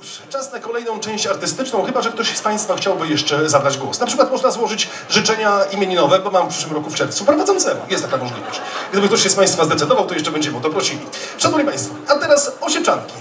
Cóż, czas na kolejną część artystyczną, chyba że ktoś z Państwa chciałby jeszcze zabrać głos. Na przykład można złożyć życzenia imieninowe, bo mam w przyszłym roku w czerwcu prowadzącemu. Jest taka możliwość. Gdyby ktoś się z Państwa zdecydował, to jeszcze będziemy o to prosili. Szanowni Państwo, a teraz osieczanki.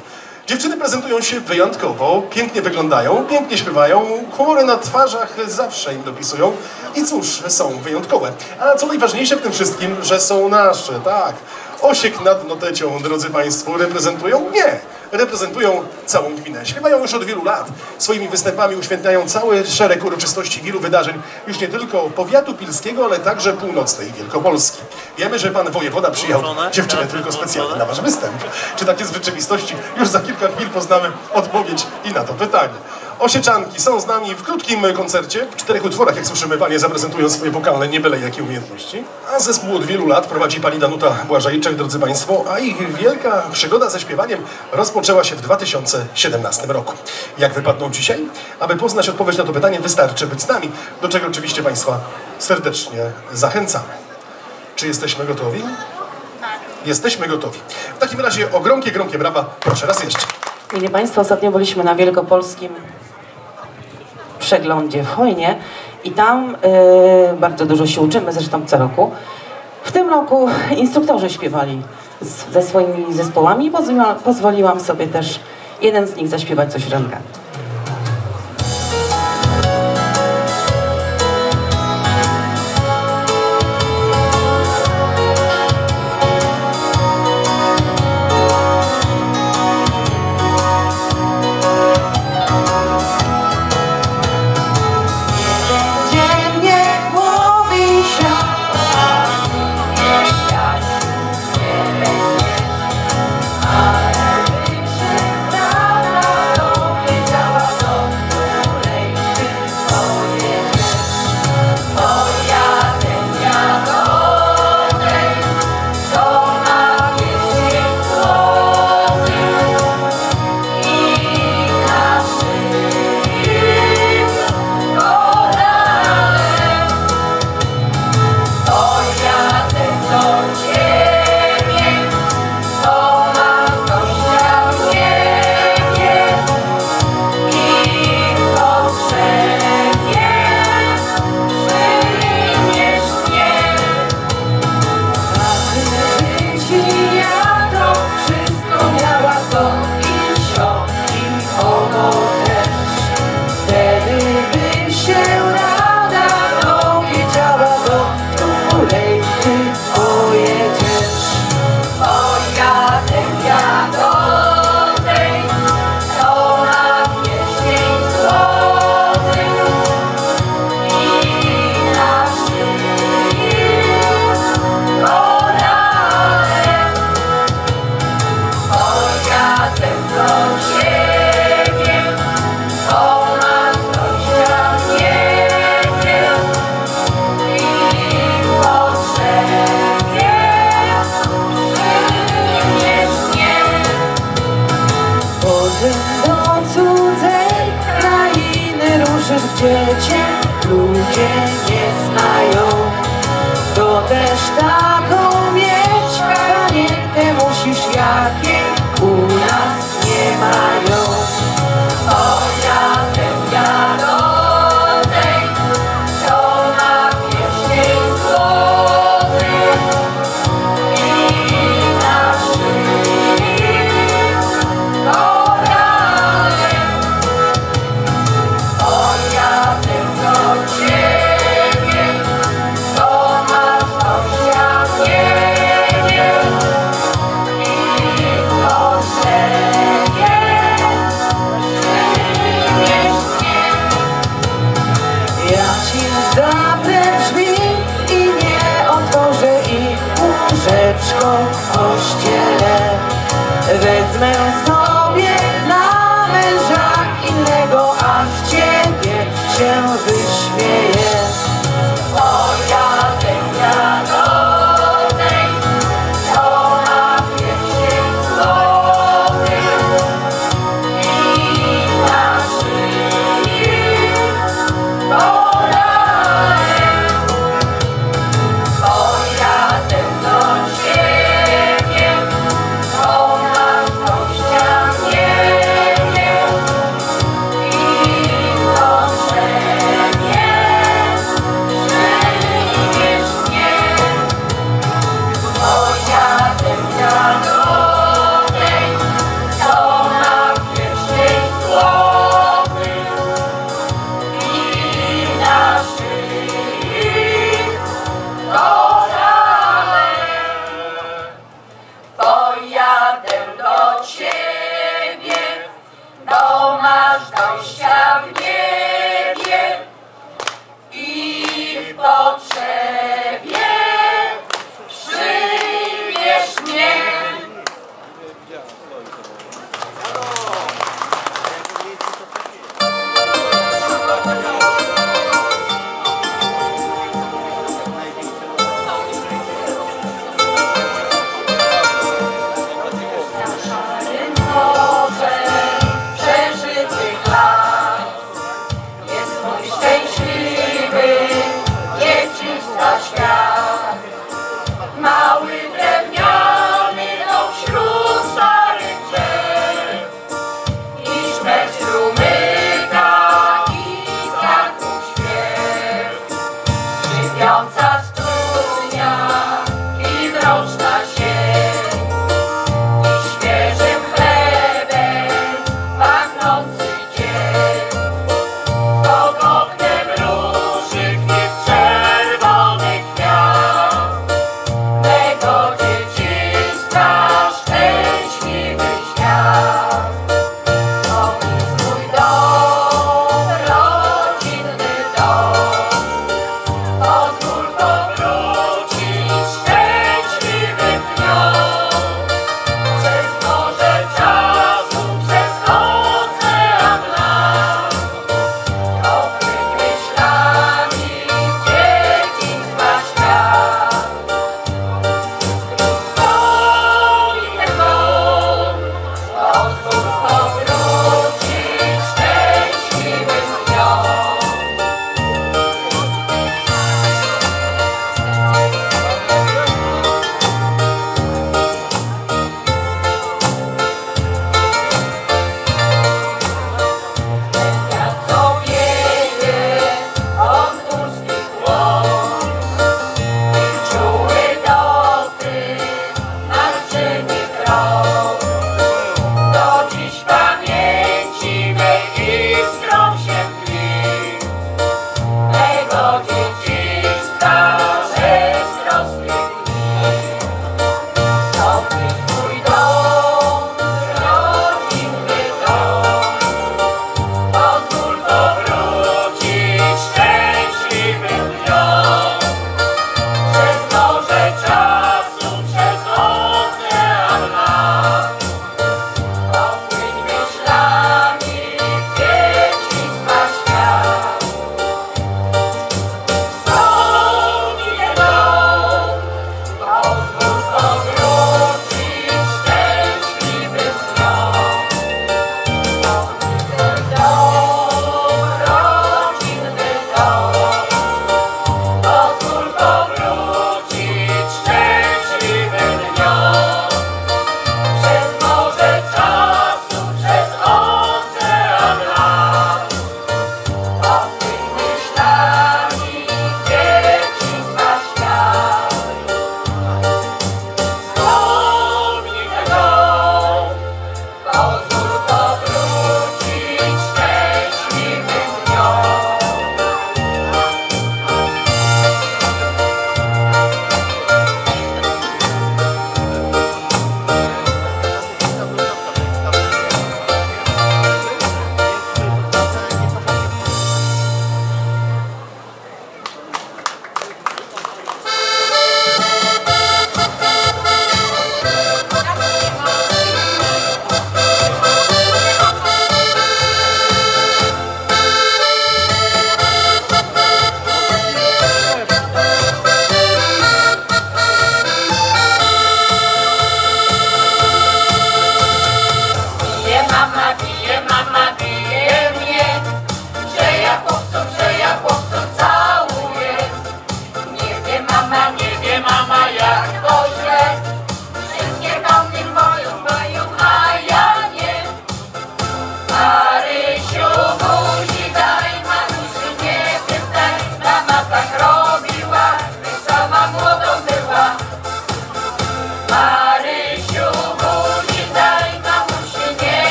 Dziewczyny prezentują się wyjątkowo, pięknie wyglądają, pięknie śpiewają, humory na twarzach zawsze im dopisują i cóż, są wyjątkowe. A co najważniejsze w tym wszystkim, że są nasze, tak. Osiek nad Notecią, drodzy Państwo, reprezentują? Nie. Reprezentują całą gminę. Śpiewają już od wielu lat. Swoimi występami uświetniają cały szereg uroczystości, wielu wydarzeń, już nie tylko powiatu pilskiego, ale także północnej Wielkopolski. Wiemy, że pan wojewoda przyjął dziewczynę tylko specjalnie na wasz występ. Czy tak jest w rzeczywistości? Już za kilka chwil poznamy odpowiedź i na to pytanie. Osieczanki są z nami w krótkim koncercie. W czterech utworach, jak słyszymy, panie zaprezentują swoje wokalne nie byle jakie umiejętności. A zespół od wielu lat prowadzi pani Danuta Błażejczak, drodzy państwo, a ich wielka przygoda ze śpiewaniem rozpoczęła się w 2017 roku. Jak wypadną dzisiaj? Aby poznać odpowiedź na to pytanie, wystarczy być z nami, do czego oczywiście państwa serdecznie zachęcamy. Czy jesteśmy gotowi? Jesteśmy gotowi. W takim razie o gromkie, gromkie brawa, proszę raz jeszcze. Mili Państwo, ostatnio byliśmy na wielkopolskim przeglądzie w Hojnie i tam e, bardzo dużo się uczymy, zresztą co roku. W tym roku instruktorzy śpiewali z, ze swoimi zespołami i pozwoliłam, sobie też jeden z nich zaśpiewać coś rękę.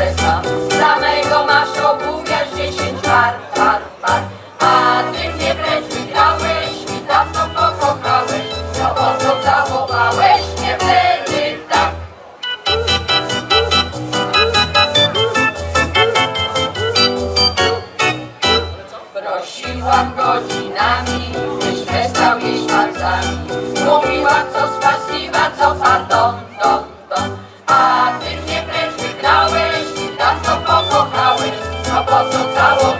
Africa. A po